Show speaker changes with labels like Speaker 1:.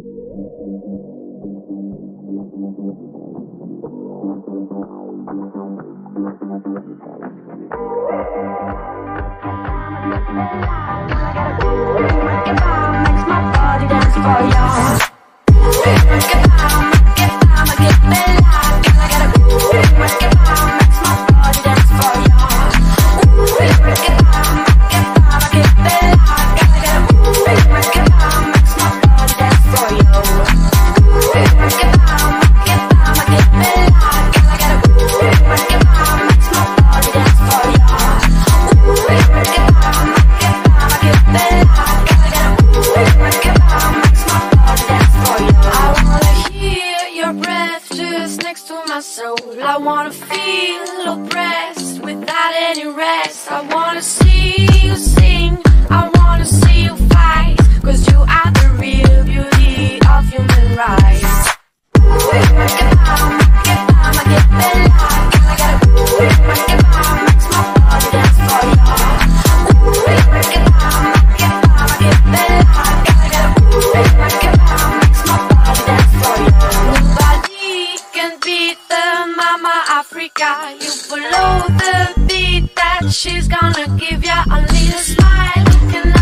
Speaker 1: Makes my body dance for you. I wanna hear your breath just next to soul. I wanna feel oppressed without any rest. I wanna you below the beat that she's gonna give ya. A little a smile.